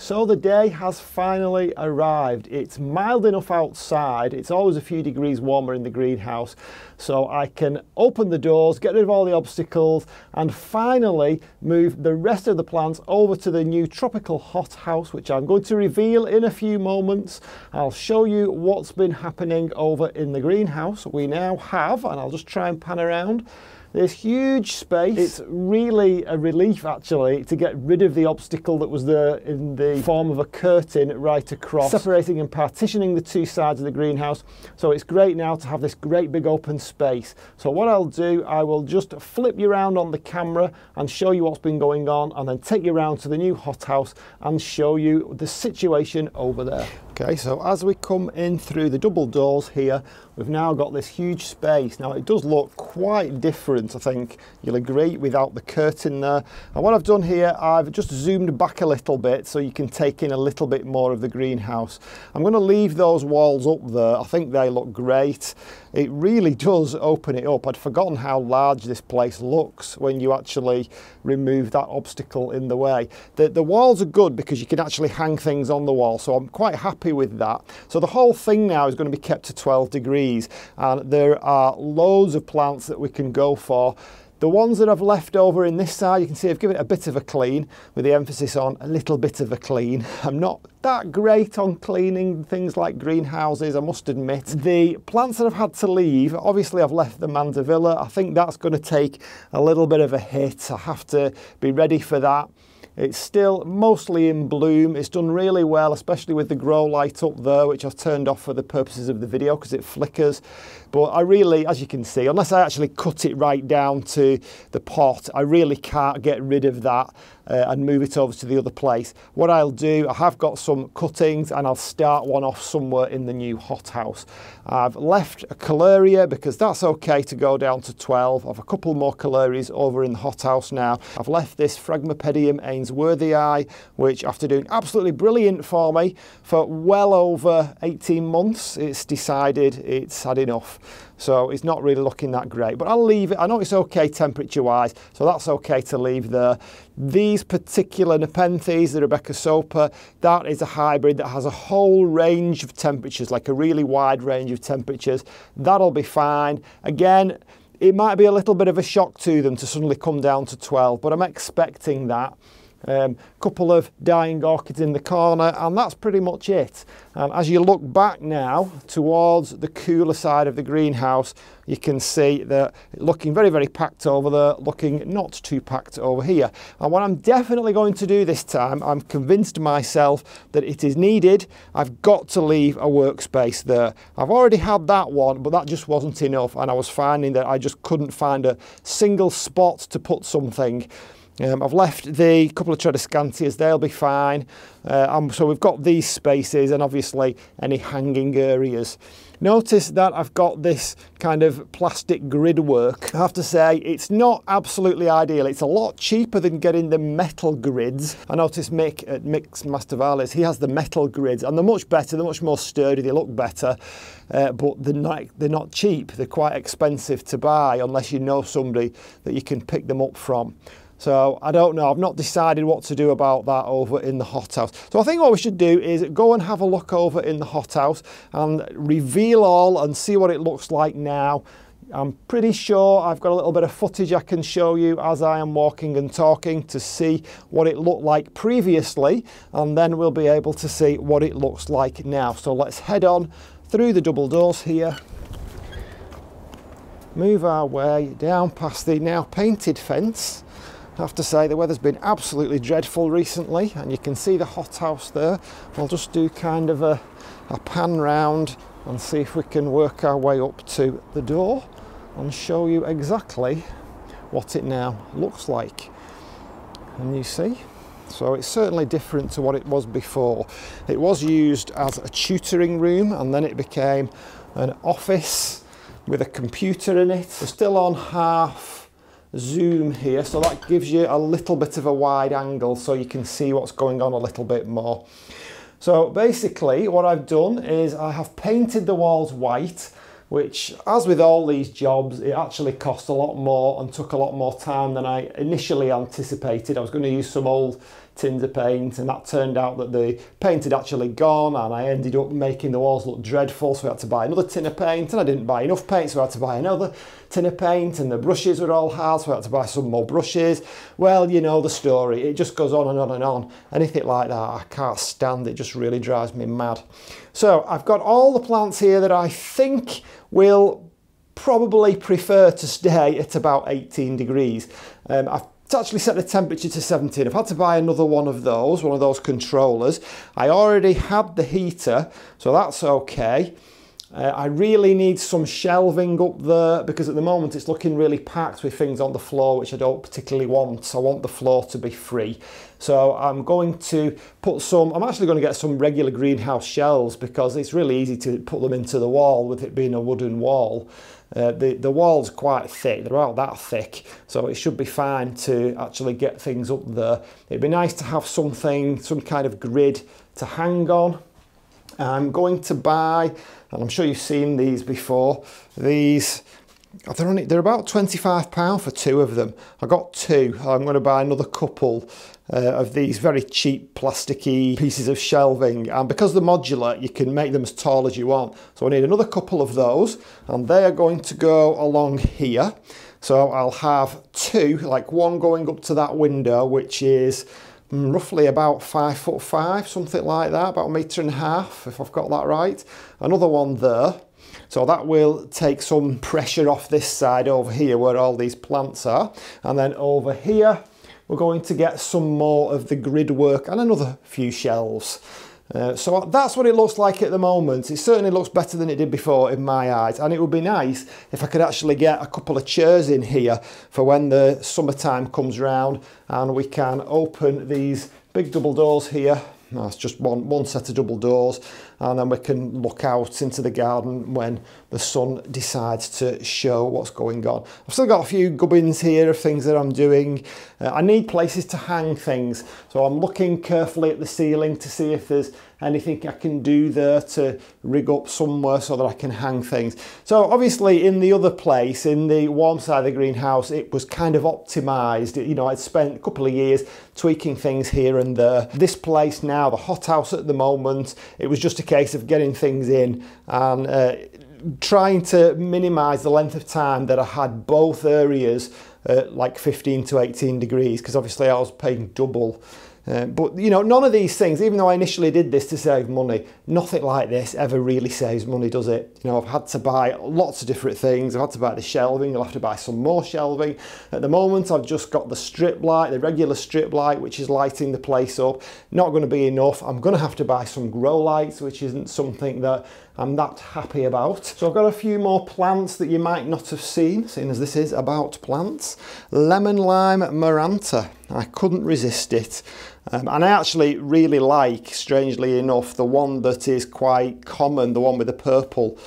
So the day has finally arrived. It's mild enough outside. It's always a few degrees warmer in the greenhouse. So I can open the doors, get rid of all the obstacles and finally move the rest of the plants over to the new tropical hothouse, which I'm going to reveal in a few moments. I'll show you what's been happening over in the greenhouse. We now have, and I'll just try and pan around, this huge space. It's really a relief actually to get rid of the obstacle that was there in the form of a curtain right across, separating and partitioning the two sides of the greenhouse. So it's great now to have this great big open space. So what I'll do, I will just flip you around on the camera and show you what's been going on and then take you around to the new hothouse and show you the situation over there. Okay, so as we come in through the double doors here, we've now got this huge space. Now it does look quite different, I think you'll agree, without the curtain there. And what I've done here, I've just zoomed back a little bit so you can take in a little bit more of the greenhouse. I'm gonna leave those walls up there. I think they look great. It really does open it up. I'd forgotten how large this place looks when you actually remove that obstacle in the way. The, the walls are good because you can actually hang things on the wall, so I'm quite happy happy with that. So the whole thing now is going to be kept to 12 degrees and there are loads of plants that we can go for. The ones that I've left over in this side, you can see I've given it a bit of a clean with the emphasis on a little bit of a clean. I'm not that great on cleaning things like greenhouses, I must admit. The plants that I've had to leave, obviously I've left the Mandevilla. I think that's going to take a little bit of a hit. I have to be ready for that. It's still mostly in bloom. It's done really well, especially with the grow light up there, which I've turned off for the purposes of the video because it flickers. But I really, as you can see, unless I actually cut it right down to the pot, I really can't get rid of that uh, and move it over to the other place. What I'll do, I have got some cuttings and I'll start one off somewhere in the new hothouse. I've left a Calleria because that's okay to go down to 12. I've a couple more Callerias over in the hothouse now. I've left this Ainsworthii, which after doing absolutely brilliant for me for well over 18 months, it's decided it's had enough. So it's not really looking that great, but I'll leave it. I know it's okay temperature wise, so that's okay to leave there. These particular Nepenthes, the Rebecca Soper, that is a hybrid that has a whole range of temperatures, like a really wide range of temperatures. That'll be fine. Again, it might be a little bit of a shock to them to suddenly come down to 12, but I'm expecting that um, couple of dying orchids in the corner and that's pretty much it. And as you look back now towards the cooler side of the greenhouse you can see that looking very very packed over there, looking not too packed over here. And what I'm definitely going to do this time, I'm convinced myself that it is needed, I've got to leave a workspace there. I've already had that one but that just wasn't enough and I was finding that I just couldn't find a single spot to put something. Um, I've left the couple of Tradescantias, they'll be fine. Uh, um, so we've got these spaces and obviously any hanging areas. Notice that I've got this kind of plastic grid work. I have to say it's not absolutely ideal. It's a lot cheaper than getting the metal grids. I noticed Mick at Mick's Mastivales, he has the metal grids and they're much better, they're much more sturdy, they look better, uh, but they're not, they're not cheap. They're quite expensive to buy unless you know somebody that you can pick them up from. So I don't know, I've not decided what to do about that over in the hothouse. So I think what we should do is go and have a look over in the hothouse and reveal all and see what it looks like now. I'm pretty sure I've got a little bit of footage I can show you as I am walking and talking to see what it looked like previously and then we'll be able to see what it looks like now. So let's head on through the double doors here move our way down past the now painted fence I have to say the weather's been absolutely dreadful recently and you can see the hothouse there. I'll just do kind of a, a pan round and see if we can work our way up to the door and show you exactly what it now looks like. And you see, so it's certainly different to what it was before. It was used as a tutoring room and then it became an office with a computer in it. We're still on half zoom here so that gives you a little bit of a wide angle so you can see what's going on a little bit more. So basically what I've done is I have painted the walls white which as with all these jobs it actually cost a lot more and took a lot more time than I initially anticipated. I was going to use some old tins of paint and that turned out that the paint had actually gone and I ended up making the walls look dreadful so I had to buy another tin of paint and I didn't buy enough paint so I had to buy another tin of paint and the brushes were all hard so I had to buy some more brushes. Well, you know the story. It just goes on and on and on. Anything like that, I can't stand. It just really drives me mad. So I've got all the plants here that I think will probably prefer to stay at about 18 degrees. Um, I've actually set the temperature to 17. I've had to buy another one of those, one of those controllers. I already had the heater, so that's okay. Uh, I really need some shelving up there because at the moment it's looking really packed with things on the floor which I don't particularly want. I want the floor to be free. So I'm going to put some, I'm actually going to get some regular greenhouse shelves because it's really easy to put them into the wall with it being a wooden wall. Uh, the, the wall's quite thick, they're about that thick, so it should be fine to actually get things up there. It'd be nice to have something, some kind of grid to hang on. I'm going to buy and I'm sure you've seen these before. These, they're, only, they're about £25 for two of them. I got two. I'm going to buy another couple uh, of these very cheap plasticky pieces of shelving and because they're modular you can make them as tall as you want so I need another couple of those and they are going to go along here so I'll have two like one going up to that window which is Mm, roughly about five foot five, something like that, about a metre and a half, if I've got that right. Another one there. So that will take some pressure off this side over here where all these plants are. And then over here, we're going to get some more of the grid work and another few shelves. Uh, so that's what it looks like at the moment. It certainly looks better than it did before in my eyes and it would be nice if I could actually get a couple of chairs in here for when the summertime comes round and we can open these big double doors here that's just one, one set of double doors and then we can look out into the garden when the sun decides to show what's going on. I've still got a few gubbins here of things that I'm doing. Uh, I need places to hang things so I'm looking carefully at the ceiling to see if there's anything I can do there to rig up somewhere so that I can hang things. So obviously in the other place, in the warm side of the greenhouse, it was kind of optimized. You know, I'd spent a couple of years tweaking things here and there. This place now, now, the hothouse at the moment. It was just a case of getting things in and uh, trying to minimize the length of time that I had both areas at like 15 to 18 degrees because obviously I was paying double uh, but you know, none of these things, even though I initially did this to save money, nothing like this ever really saves money, does it? You know, I've had to buy lots of different things. I've had to buy the shelving, I'll have to buy some more shelving. At the moment, I've just got the strip light, the regular strip light, which is lighting the place up. Not going to be enough. I'm going to have to buy some grow lights, which isn't something that I'm that happy about. So I've got a few more plants that you might not have seen, seeing as this is about plants. Lemon Lime Maranta. I couldn't resist it. Um, and I actually really like, strangely enough, the one that is quite common, the one with the purple.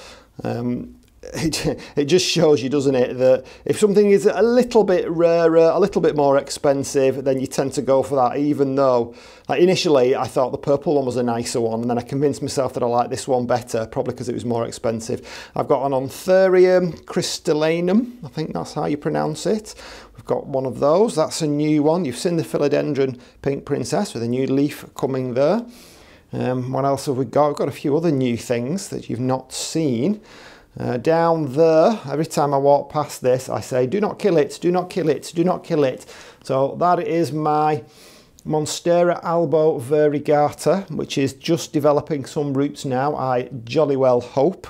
Um, it, it just shows you, doesn't it, that if something is a little bit rarer, a little bit more expensive, then you tend to go for that, even though like initially I thought the purple one was a nicer one, and then I convinced myself that I like this one better, probably because it was more expensive. I've got an Anthurium crystallinum, I think that's how you pronounce it. We've got one of those, that's a new one. You've seen the Philodendron Pink Princess with a new leaf coming there. Um, what else have we got? We've got a few other new things that you've not seen. Uh, down there, every time I walk past this, I say, do not kill it, do not kill it, do not kill it. So that is my Monstera albo variegata, which is just developing some roots now, I jolly well hope.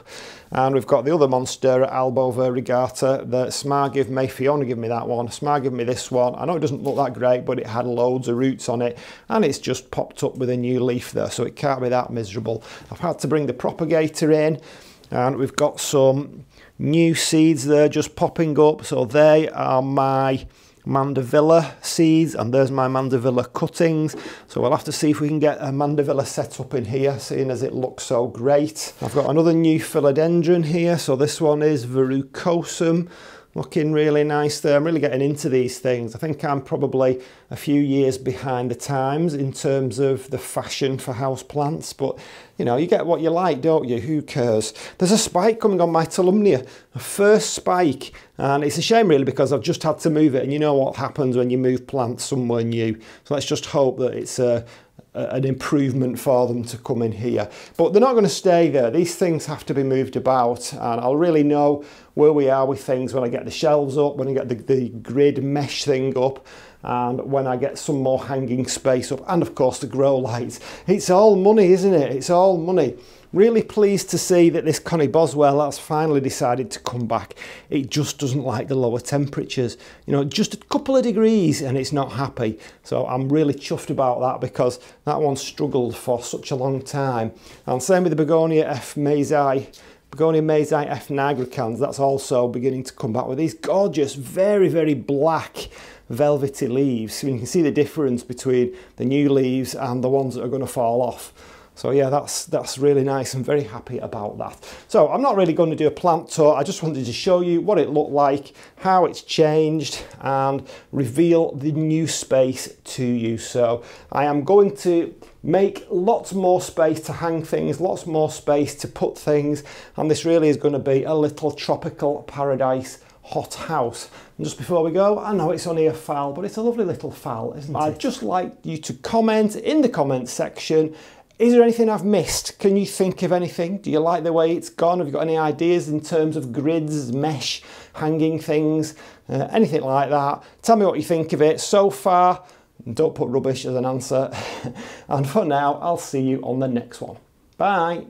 And we've got the other Monstera albo variegata the Smar gave me, Fiona gave me that one, Smar gave me this one. I know it doesn't look that great, but it had loads of roots on it and it's just popped up with a new leaf there, so it can't be that miserable. I've had to bring the propagator in and we've got some new seeds there just popping up. So they are my mandevilla seeds and there's my mandevilla cuttings. So we'll have to see if we can get a mandevilla set up in here seeing as it looks so great. I've got another new philodendron here. So this one is verrucosum looking really nice there. I'm really getting into these things. I think I'm probably a few years behind the times in terms of the fashion for house plants, but you know, you get what you like, don't you? Who cares? There's a spike coming on my columnia, a first spike, and it's a shame really because I've just had to move it, and you know what happens when you move plants somewhere new. So let's just hope that it's a, an improvement for them to come in here. But they're not going to stay there. These things have to be moved about and I'll really know where we are with things when I get the shelves up, when I get the, the grid mesh thing up and when I get some more hanging space up and of course the grow lights. It's all money, isn't it? It's all money. Really pleased to see that this Connie Boswell has finally decided to come back. It just doesn't like the lower temperatures. You know, just a couple of degrees and it's not happy. So I'm really chuffed about that because that one struggled for such a long time. And same with the Begonia F. mazae. Begonia mazae F. nigricans, that's also beginning to come back with these gorgeous, very, very black velvety leaves. So you can see the difference between the new leaves and the ones that are going to fall off. So yeah, that's, that's really nice. I'm very happy about that. So I'm not really going to do a plant tour. I just wanted to show you what it looked like, how it's changed and reveal the new space to you. So I am going to make lots more space to hang things, lots more space to put things. And this really is going to be a little tropical paradise hot house. And just before we go, I know it's only a foul, but it's a lovely little foul, isn't it? I'd just like you to comment in the comments section is there anything I've missed? Can you think of anything? Do you like the way it's gone? Have you got any ideas in terms of grids, mesh, hanging things, uh, anything like that? Tell me what you think of it so far. Don't put rubbish as an answer. and for now, I'll see you on the next one. Bye.